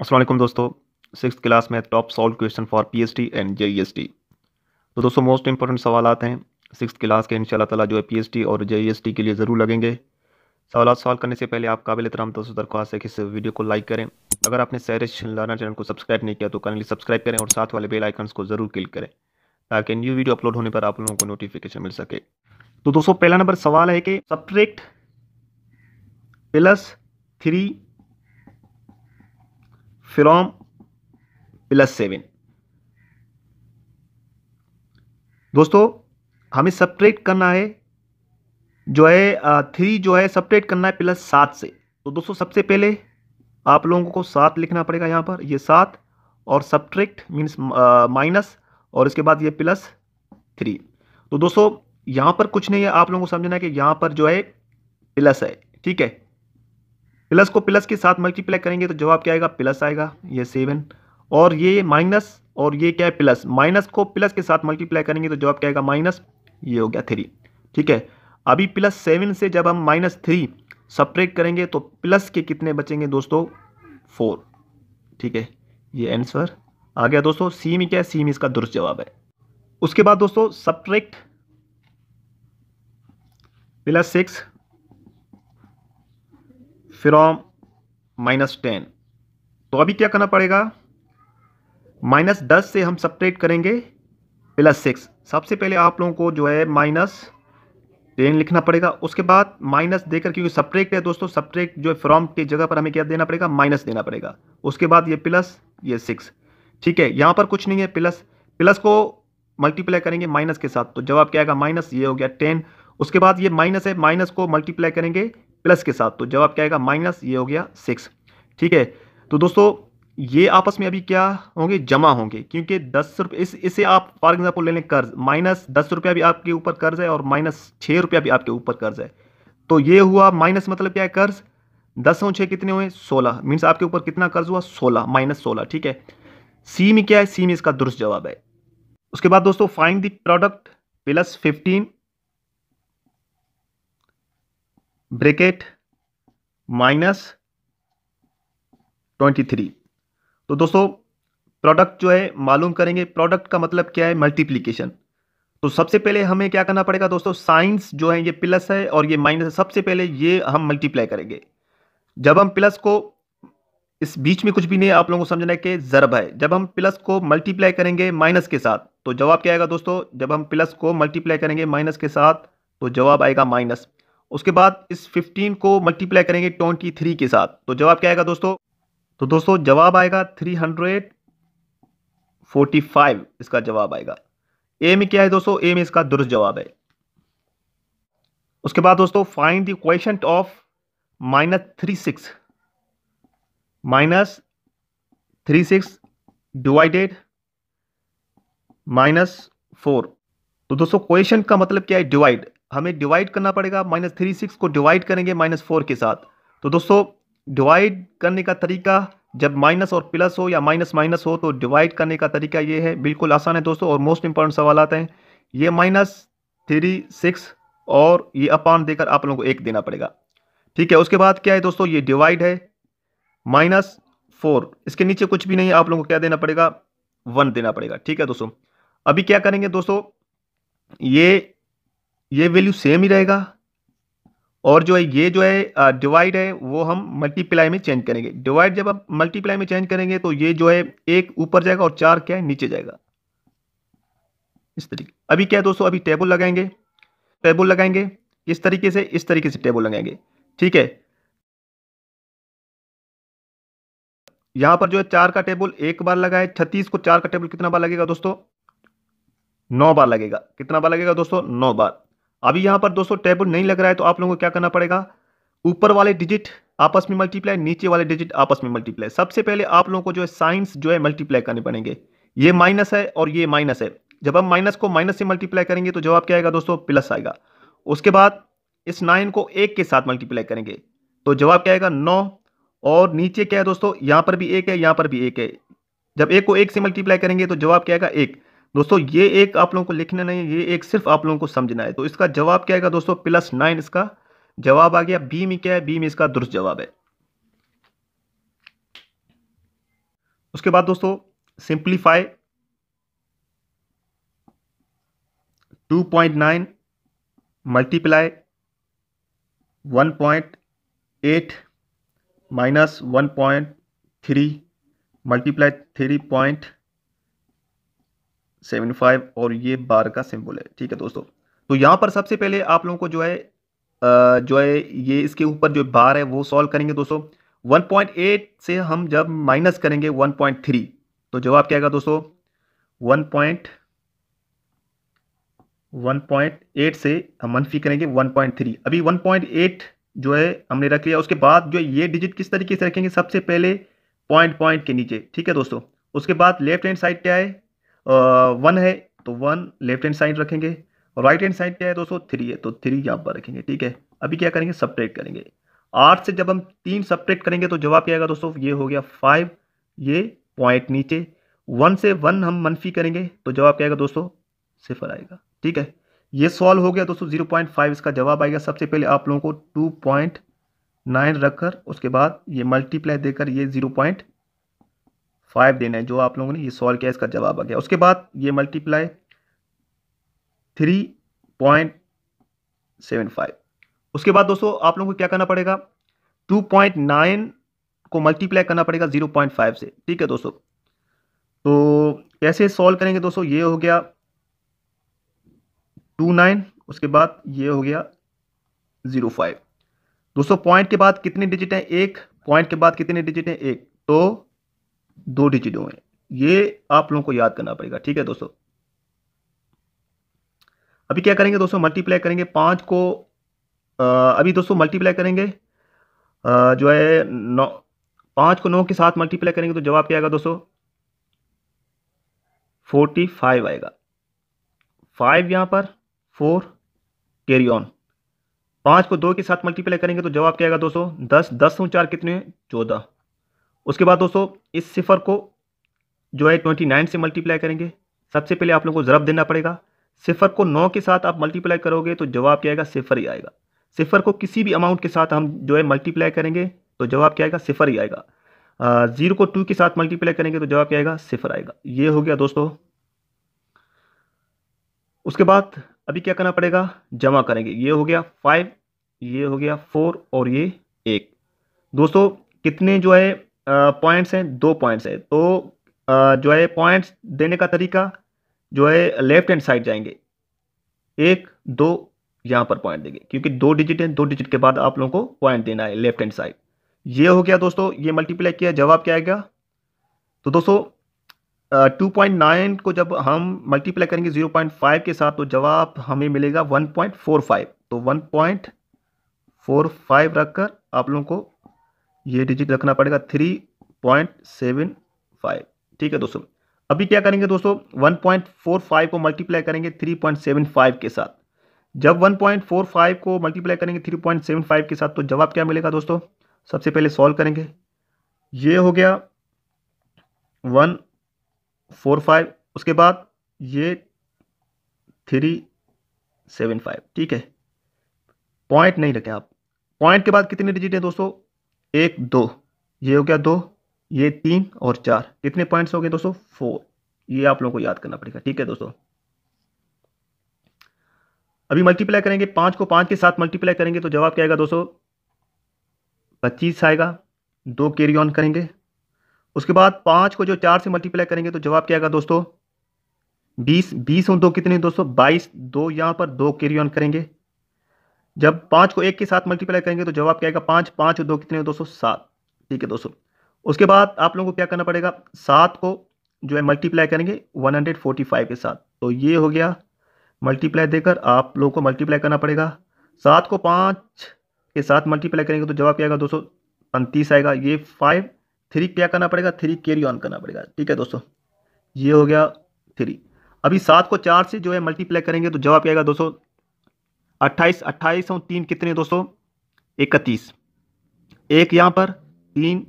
असलम दोस्तों। Six class में top solve question for PST and JEST तो दोस्तों मोस्ट इंपॉर्टेंट सवाल आते हैं। सिक्स क्लास के इंशाल्लाह ताला जो है पीएसटी और जेईएसटी के लिए ज़रूर लगेंगे। सवाल सॉल्व करने से पहले आप काबिल तराम दोस्तों, दरख्वास्त है कि इस वीडियो को लाइक करें। अगर आपने सैरिश लाना चैनल को सब्सक्राइब नहीं किया तो काइंडली सब्सक्राइब करें और साथ वाले बेल आइकन्स को ज़रूर क्लिक करें, ताकि न्यू वीडियो अपलोड होने पर आप लोगों को नोटिफिकेशन मिल सके। तो दोस्तों, पहला नंबर सवाल है कि subtract plus three from plus seven दोस्तों, हमें सब्ट्रैक्ट करना है, जो है थ्री जो है सब्ट्रैक्ट करना है प्लस सात से। तो दोस्तों, सबसे पहले आप लोगों को सात लिखना पड़ेगा यहाँ पर। ये सात और सब्ट्रैक्ट मीन्स माइनस और इसके बाद ये प्लस थ्री तो दोस्तों, यहाँ पर कुछ नहीं है। आप लोगों को समझना है कि यहाँ पर जो है प्लस है। ठीक है? प्लस को प्लस के साथ मल्टीप्लाई करेंगे तो जवाब क्या आएगा? प्लस आएगा, ये सेवन। और ये माइनस, और ये क्या है? प्लस। माइनस को प्लस के साथ मल्टीप्लाई करेंगे तो जवाब क्या आएगा? माइनस। ये हो गया थ्री ठीक है? अभी प्लस सेवन से जब हम माइनस थ्री सपरेट करेंगे तो प्लस के कितने बचेंगे दोस्तों? फोर ठीक है? ये आंसर आ गया दोस्तों। सी में क्या है? सी में इसका दुरुस्त जवाब है। उसके बाद दोस्तों subtract plus six from minus ten. तो अभी क्या करना पड़ेगा? माइनस दस से हम सपरेट करेंगे, प्लस सिक्स। सबसे पहले आप लोगों को जो है माइनस टेन लिखना पड़ेगा। उसके बाद माइनस देकर, क्योंकि सब्ट्रैक्ट है दोस्तों सब्ट्रैक्ट जो है फ्रॉम की जगह पर हमें क्या देना पड़ेगा? माइनस देना पड़ेगा। उसके बाद ये प्लस, ये सिक्स। ठीक है, यहाँ पर कुछ नहीं है प्लस। प्लस को मल्टीप्लाई करेंगे माइनस के साथ। तो जवाब क्या आएगा? माइनस ये हो गया टेन। उसके बाद ये माइनस है, माइनस को मल्टीप्लाई करेंगे। प्लस के साथ। तो जवाब क्या आएगा? माइनस, ये हो गया सिक्स। ठीक है? तो दोस्तों, ये आपस में अभी क्या होंगे? जमा होंगे, क्योंकि दस रुपये इस, इसे आप, फॉर एग्ज़ाम्पल ले लें, कर्ज। माइनस दस रुपया भी आपके ऊपर कर्ज है और माइनस छः रुपया भी आपके ऊपर कर्ज है। तो ये हुआ, माइनस मतलब क्या है कर्ज? दस और छः कितने हुए? सोलह। मीन्स आपके ऊपर कितना कर्ज हुआ? सोलह, माइनस सोलह। ठीक है? सी में क्या है? सी में इसका दुरुस्त जवाब है। उसके बाद दोस्तों, find the product plus fifteen. Bracket minus twenty three. तो दोस्तों, प्रोडक्ट जो है, मालूम करेंगे, प्रोडक्ट का मतलब क्या है, मल्टीप्लीकेशन। तो सबसे पहले हमें क्या करना पड़ेगा दोस्तों, साइंस जो है, ये प्लस है और ये माइनस है। सबसे पहले ये हम मल्टीप्लाई करेंगे। जब हम प्लस को, इस बीच में कुछ भी नहीं, आप लोगों को समझना है कि ज़रब है। जब हम प्लस को मल्टीप्लाई करेंगे माइनस के साथ तो जवाब क्या आएगा दोस्तों? जब हम प्लस को मल्टीप्लाई करेंगे माइनस के साथ तो जवाब आएगा माइनस। उसके बाद इस 15 को मल्टीप्लाई करेंगे 23 के साथ। तो जवाब क्या आएगा दोस्तों? तो दोस्तों, जवाब आएगा थ्री हंड्रेड फोर्टी फाइव इसका जवाब आएगा। ए में क्या है दोस्तों? ए में इसका दुरुस्त जवाब है। उसके बाद दोस्तों find the question of minus three six minus three six divided minus four तो दोस्तों क्वेश्चन का मतलब क्या है? डिवाइड हमें डिवाइड करना पड़ेगा माइनस थ्री सिक्स को डिवाइड करेंगे माइनस फोर के साथ। तो दोस्तों डिवाइड करने का तरीका, जब माइनस और प्लस हो या माइनस माइनस हो तो डिवाइड करने का तरीका ये है, बिल्कुल आसान है दोस्तों और मोस्ट इंपॉर्टेंट सवाल आते हैं। ये माइनस थ्री सिक्स और ये अपान देकर आप लोगों को एक देना पड़ेगा। ठीक है, उसके बाद क्या है दोस्तों, ये डिवाइड है माइनस फोर इसके नीचे कुछ भी नहीं है, आप लोगों को क्या देना पड़ेगा वन देना पड़ेगा। ठीक है दोस्तों, अभी क्या करेंगे दोस्तों, ये ये वैल्यू सेम ही रहेगा। और जो है, ये जो है डिवाइड है, वो हम मल्टीप्लाई में चेंज करेंगे। डिवाइड जब आप मल्टीप्लाई में चेंज करेंगे तो ये जो है, एक ऊपर जाएगा और चार क्या है, नीचे जाएगा। इस तरीके अभी क्या है दोस्तों, अभी टेबल लगाएँगे। टेबल लगाएँगे। इस तरीके से, इस तरीके से टेबल लगाएँगे। ठीक है? यहाँ पर जो है, चार का टेबल एक बार लगाए, छत्तीस को चार का टेबल कितना बार लगेगा दोस्तों? नौ बार लगेगा। कितना बार लगेगा दोस्तों? नौ बार। अभी यहाँ पर दोस्तों टेबल नहीं लग रहा है तो आप लोगों को क्या करना पड़ेगा? ऊपर वाले डिजिट आपस में मल्टीप्लाई नीचे वाले डिजिट आपस में मल्टीप्लाई सबसे पहले आप लोगों को जो है साइंस जो है मल्टीप्लाई करने पड़ेंगे। ये माइनस है और ये माइनस है। जब हम माइनस को माइनस से मल्टीप्लाई करेंगे तो जवाब क्या आएगा दोस्तों? प्लस आएगा। उसके बाद इस नाइन को एक के साथ मल्टीप्लाई करेंगे। तो जवाब क्या आएगा? नौ। और नीचे क्या है दोस्तों? यहाँ पर भी एक है, यहाँ पर भी एक है। जब एक को एक से मल्टीप्लाई करेंगे तो जवाब क्या आएगा? एक। दोस्तों, ये एक आप लोगों को लिखना नहीं है, ये एक सिर्फ़ आप लोगों को समझना है। तो इसका जवाब क्या आएगा दोस्तों? प्लस नाइन इसका जवाब आ गया। बी में क्या है? बी में इसका दुरुस्त जवाब है। उसके बाद दोस्तों, simplify two point nine multiply one point eight minus one point three multiply three point seven five और ये बार का सिंबल है, ठीक है दोस्तों? तो यहाँ पर सबसे पहले आप लोगों को जो है जो है ये इसके ऊपर जो बार है वो सॉल्व करेंगे दोस्तों। 1.8 से हम जब माइनस करेंगे 1.3 तो जवाब क्या आएगा दोस्तों? 1. 1.8 से हम मनफी करेंगे 1.3 अभी 1.8 जो है हमने रख लिया, उसके बाद जो ये डिजिट किस तरीके से रखेंगे, सबसे पहले पॉइंट पॉइंट के नीचे, ठीक है दोस्तों? उसके बाद लेफ़्ट हैंड साइड क्या है? वन है तो वन लेफ़्ट हैंड साइड रखेंगे, और राइट हैंड साइड क्या है दोस्तों थ्री है तो थ्री यहाँ पर रखेंगे, ठीक है? अभी क्या करेंगे? सपरेट करेंगे। आठ से जब हम तीन सपरेट करेंगे तो जवाब क्या आएगा दोस्तों? ये हो गया फाइव, ये पॉइंट नीचे। वन से वन हम मनफी करेंगे तो जवाब क्या आएगा दोस्तों? सिफर आएगा, ठीक है? ये सॉल्व हो गया दोस्तों, ज़ीरो पॉइंट फाइव इसका जवाब आएगा। सबसे पहले आप लोगों को टू पॉइंट नाइन रखकर, उसके बाद ये मल्टीप्लाई देकर ये ज़ीरो पॉइंट फाइव देना है, जो आप लोगों ने ये सॉल्व किया, इसका जवाब आ गया। उसके बाद ये multiply three point seven five उसके बाद दोस्तों, आप लोगों को क्या करना पड़ेगा? टू पॉइंट नाइन को मल्टीप्लाई करना पड़ेगा ज़ीरो पॉइंट फाइव से। ठीक है दोस्तों? तो कैसे सॉल्व करेंगे दोस्तों? ये हो गया टू नाइन उसके बाद ये हो गया ज़ीरो फाइव दोस्तों पॉइंट के बाद कितने डिजिट हैं? एक। पॉइंट के बाद कितने डिजिट हैं? एक। तो दो डिजिट हुए ये आप लोगों को याद करना पड़ेगा ठीक है दोस्तों? अभी क्या करेंगे दोस्तों? मल्टीप्लाई करेंगे पाँच को आ, अभी दोस्तों मल्टीप्लाई करेंगे आ, जो है नौ पाँच को नौ के साथ मल्टीप्लाई करेंगे तो जवाब क्या आएगा दोस्तों? फोर्टी फाइव आएगा। फाइव यहाँ पर फोर कैरी ऑन पाँच को दो के साथ मल्टीप्लाई करेंगे तो जवाब क्या आएगा दोस्तों? दस दस चार कितने? चौदह। उसके बाद दोस्तों, इस सिफर को जो है ट्वेंटी नाइन से मल्टीप्लाई करेंगे। सबसे पहले आप लोगों को ज़रब देना पड़ेगा। सिफर को नौ के साथ आप मल्टीप्लाई करोगे तो जवाब क्या आएगा? सिफर ही आएगा। सिफर को किसी भी अमाउंट के साथ हम जो है मल्टीप्लाई करेंगे तो जवाब क्या आएगा? सिफर ही आएगा। ज़ीरो को टू के साथ मल्टीप्लाई करेंगे तो जवाब क्या आएगा? सिफर आएगा। ये हो गया दोस्तों। उसके बाद अभी क्या करना पड़ेगा? जमा करेंगे। ये हो गया फाइव ये हो गया फोर और ये एक। दोस्तों, कितने जो है पॉइंट्स हैं, दो पॉइंट्स हैं। तो जो है पॉइंट्स देने का तरीका, जो है लेफ़्ट हैंड साइड जाएँगे। एक, दो, यहाँ पर पॉइंट देंगे। क्योंकि दो डिजिट हैं, दो डिजिट के बाद आप लोगों को पॉइंट देना है लेफ़्ट हैंड साइड ये हो गया दोस्तों, ये मल्टीप्लाई किया, जवाब क्या आएगा? तो दोस्तों टू पॉइंट नाइन को जब हम मल्टीप्लाई करेंगे ज़ीरो पॉइंट फाइव के साथ तो जवाब हमें मिलेगा वन पॉइंट फोर फाइव तो वन पॉइंट फोर फाइव रखकर आप लोगों को ये डिजिट रखना पड़ेगा थ्री पॉइंट सेवन फाइव ठीक है दोस्तों? अभी क्या करेंगे दोस्तों? वन पॉइंट फोर फाइव को मल्टीप्लाई करेंगे थ्री पॉइंट सेवन फाइव के साथ। जब वन पॉइंट फोर फाइव को मल्टीप्लाई करेंगे थ्री पॉइंट सेवन फाइव के साथ तो जवाब क्या मिलेगा दोस्तों? सबसे पहले सॉल्व करेंगे। ये हो गया वन फोर फाइव उसके बाद ये थ्री सेवन फाइव ठीक है? पॉइंट नहीं रखें आप। पॉइंट के बाद कितने डिजिट हैं दोस्तों? एक, दो। ये हो गया दो, ये तीन और चार। कितने पॉइंट्स हो गए दोस्तों? फोर ये आप लोगों को याद करना पड़ेगा, ठीक है दोस्तों? अभी मल्टीप्लाई करेंगे, पाँच को पाँच के साथ मल्टीप्लाई करेंगे तो जवाब क्या आएगा दोस्तों? पच्चीस आएगा, दो कैरी ऑन करेंगे। उसके बाद पाँच को जो चार से मल्टीप्लाई करेंगे तो जवाब क्या आएगा दोस्तों? बीस। बीस और दो कितने दोस्तों? बाईस। दो यहाँ पर दो कैरी ऑन करेंगे। जब पाँच को एक के साथ मल्टीप्लाई करेंगे तो जवाब क्या आएगा? पाँच पाँच दो कितने दोस्तों सात। ठीक है दोस्तों उसके बाद आप लोगों को क्या करना पड़ेगा? सात को जो है मल्टीप्लाई करेंगे वन हंड्रेड फोर्टी फाइव के साथ। तो ये हो गया मल्टीप्लाई देकर आप लोगों को मल्टीप्लाई करना पड़ेगा। सात को पाँच के साथ मल्टीप्लाई करेंगे तो जवाब क्या आएगा? दोस्तों पैंतीस आएगा। ये फाइव थ्री क्या करना पड़ेगा? थ्री कैरी ऑन करना पड़ेगा। ठीक है दोस्तों ये हो गया थ्री अभी सात को चार से जो है मल्टीप्लाई करेंगे तो जवाब क्या आएगा? दोस्तों अट्ठाईस अट्ठाईस और तीन कितने दोस्तों? इकतीस। एक यहाँ पर, तीन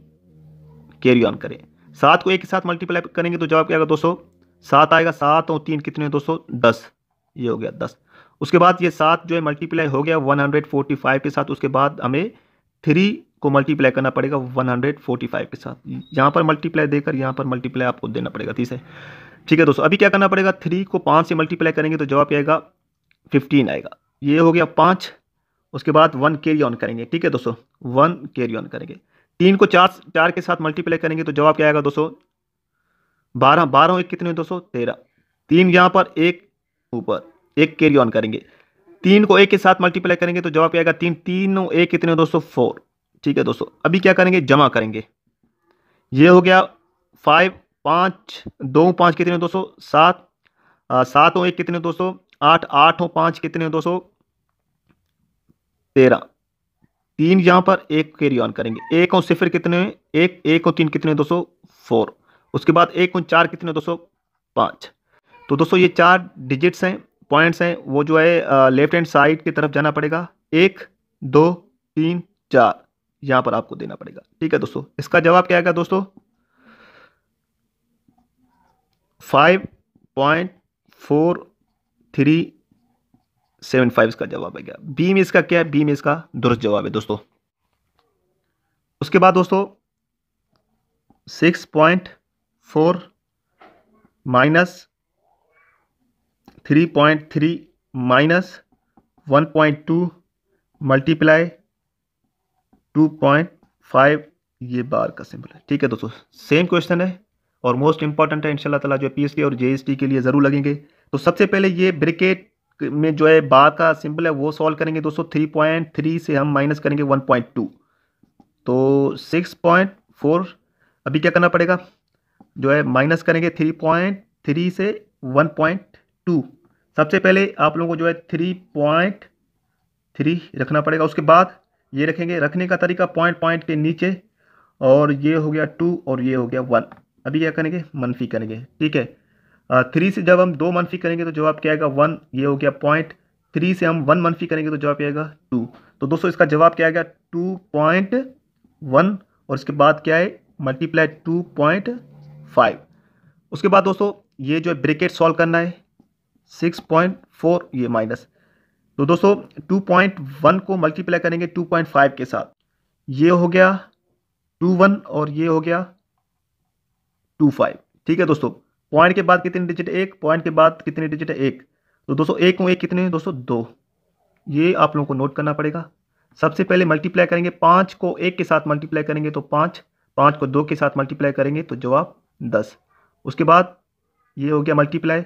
कैरी ऑन करें। सात को एक के साथ मल्टीप्लाई करेंगे तो जवाब क्या आएगा दोस्तों? सात आएगा, सात और तीन कितने दोस्तों? दस। ये हो गया दस। उसके बाद ये सात जो है मल्टीप्लाई हो गया वन हंड्रेड फोर्टी फाइव के साथ। उसके बाद हमें थ्री को मल्टीप्लाई करना पड़ेगा 145 के साथ। यहाँ पर मल्टीप्लाई देकर, यहाँ पर मल्टीप्लाई आपको देना पड़ेगा। ठीक है। ठीक है दोस्तों, अभी क्या करना पड़ेगा? थ्री को पाँच से मल्टीप्लाई करेंगे तो जवाब आएगा? फिफ्टीन आएगा। ये हो गया पाँच, उसके बाद वन कैरी ऑन करेंगे। ठीक है दोस्तों? वन कैरी ऑन करेंगे। तीन को चार चार के साथ मल्टीप्लाई करेंगे तो जवाब क्या आएगा दोस्तों? बारह बारह एक कितने दोस्तों? तेरह। तीन यहाँ पर, एक ऊपर, एक कैरी ऑन करेंगे। तीन को एक के साथ मल्टीप्लाई करेंगे तो जवाब क्या आएगा? तीन तीन एक कितने दोस्तों? फोर। ठीक है दोस्तों? अभी क्या करेंगे? जमा करेंगे। ये हो गया फाइव पाँच, दो, पाँच कितने दोस्तों? सात। सात हो एक कितने दोस्तों? आठ आठ हो पाँच कितने दोस्तों? तेरह। तीन यहाँ पर, एक कैरी ऑन करेंगे। एक और सिफर कितने एक एक और तीन कितने दोस्तों फोर उसके बाद एक और चार कितने दोस्तों पाँच। तो दोस्तों ये चार डिजिट्स हैं पॉइंट्स हैं। वो जो है लेफ़्ट हैंड साइड की तरफ़ जाना पड़ेगा। एक, दो, तीन, चार। यहाँ पर आपको देना पड़ेगा। ठीक है दोस्तों? इसका जवाब क्या आएगा दोस्तों? Five point four three seven five इसका जवाब है क्या? बी में इसका क्या है? बी में इसका दुरुस्त जवाब है दोस्तों। उसके बाद दोस्तों six point four minus three point three minus one point two multiply two point five ये बार का सिंबल है। ठीक है दोस्तों सेम क्वेश्चन है और मोस्ट इंपॉर्टेंट है, इंशाल्लाह ताला जो पीएसटी और जेएसटी के लिए ज़रूर लगेंगे। तो सबसे पहले ये ब्रिकेट में जो है बार का सिंबल है, वो सॉल्व करेंगे दोस्तों थ्री पॉइंट थ्री से हम माइनस करेंगे वन पॉइंट टू तो सिक्स पॉइंट फोर अभी क्या करना पड़ेगा? जो है माइनस करेंगे थ्री पॉइंट थ्री से वन पॉइंट टू सबसे पहले आप लोगों को जो है थ्री पॉइंट थ्री रखना पड़ेगा, उसके बाद ये रखेंगे, रखने का तरीका पॉइंट पॉइंट के नीचे, और ये हो गया टू और ये हो गया वन अभी क्या करेंगे? मनफी करेंगे, ठीक है? थ्री से जब हम दो मनफी करेंगे तो जवाब क्या आएगा? वन ये हो गया पॉइंट थ्री से हम वन मनफी करेंगे तो जवाब क्या आएगा? टू तो दोस्तों, इसका जवाब क्या आएगा? टू पॉइंट वन और इसके बाद क्या है? मल्टीप्लाई टू पॉइंट फाइव उसके बाद दोस्तों, ये जो है ब्रेकेट सॉल्व करना है. सिक्स पॉइंट फोर ये माइनस तो दोस्तों टू पॉइंट वन को मल्टीप्लाई करेंगे टू पॉइंट फाइव के साथ. ये हो गया टू वन और ये हो गया टू फाइव ठीक है दोस्तों? पॉइंट के बाद कितने डिजिट एक, पॉइंट के बाद कितने डिजिट एक? तो दोस्तों, एक को एक कितने दोस्तों, दो। ये आप लोगों को नोट करना पड़ेगा। सबसे पहले मल्टीप्लाई करेंगे। पाँच को एक के साथ मल्टीप्लाई करेंगे तो पाँच। पाँच को दो के साथ मल्टीप्लाई करेंगे तो जवाब दस। उसके बाद ये हो गया मल्टीप्लाई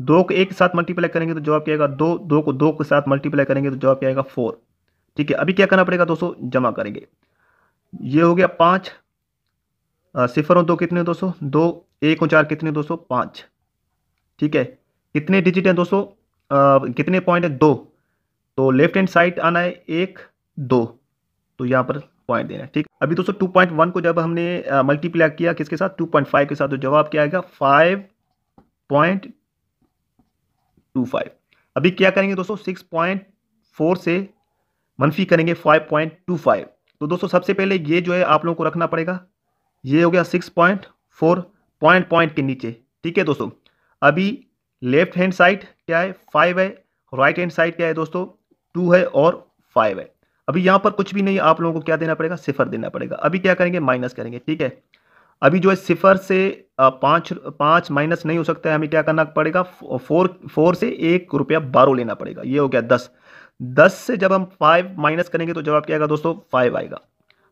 दो को एक के साथ मल्टीप्लाई करेंगे तो जवाब क्या आएगा? दो। दो को दो के साथ मल्टीप्लाई करेंगे तो जवाब क्या आएगा? फोर ठीक है, अभी क्या करना पड़ेगा दोस्तों? जमा करेंगे। ये हो गया पाँच। सिफर और दो कितने दोस्तों? दो, एक और चार कितने दोस्तों? पाँच। ठीक है? कितने डिजिट हैं दोस्तों? कितने पॉइंट है? दो। तो लेफ़्ट हैंड साइड आना है एक, दो। तो यहाँ पर पॉइंट देना है, ठीक? अभी दोस्तों टू पॉइंट वन को जब हमने मल्टीप्लाई किया किसके साथ? टू पॉइंट फाइव के साथ तो जवाब क्या आएगा? Five point two five. अभी क्या करेंगे दोस्तों? सिक्स पॉइंट फोर से मनफी करेंगे फाइव पॉइंट टू फाइव। तो दोस्तों सबसे पहले ये जो है आप लोगों को रखना पड़ेगा। ये हो गया six point four point point के नीचे। ठीक है दोस्तों? अभी लेफ़्ट हैंड साइड क्या है? फाइव है। राइट हैंड साइड क्या है दोस्तों? टू है और फाइव है। अभी यहाँ पर कुछ भी नहीं, आप लोगों को क्या देना पड़ेगा? सिफर देना पड़ेगा। अभी क्या करेंगे? माइनस करेंगे। ठीक है? अभी जो है सिफर से पाँच पाँच माइनस नहीं हो सकता है। हमें क्या करना पड़ेगा? फोर फोर से एक रुपया बारह लेना पड़ेगा। ये हो गया दस। दस से जब हम फाइव माइनस करेंगे तो जवाब क्या आएगा दोस्तों? फाइव आएगा।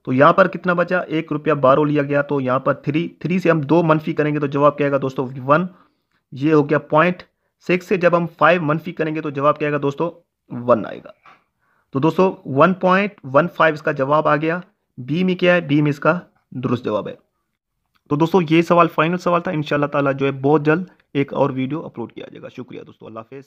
तो यहाँ पर कितना बचा? एक रुपया बारह लिया गया तो यहाँ पर थ्री थ्री से हम दो मनफी करेंगे तो जवाब क्या आएगा दोस्तों? वन ये हो गया पॉइंट सिक्स से जब हम फाइव मनफी करेंगे तो जवाब क्या आएगा दोस्तों? वन आएगा। तो दोस्तों वन पॉइंट वन फाइव इसका जवाब आ गया। बी में क्या है? बी में इसका दुरुस्त जवाब है। तो दोस्तों, ये सवाल फाइनल सवाल था। इन ताला जो है, बहुत जल्द एक और वीडियो अपलोड किया जाएगा। शुक्रिया दोस्तों, अल्लाह हाफिज़।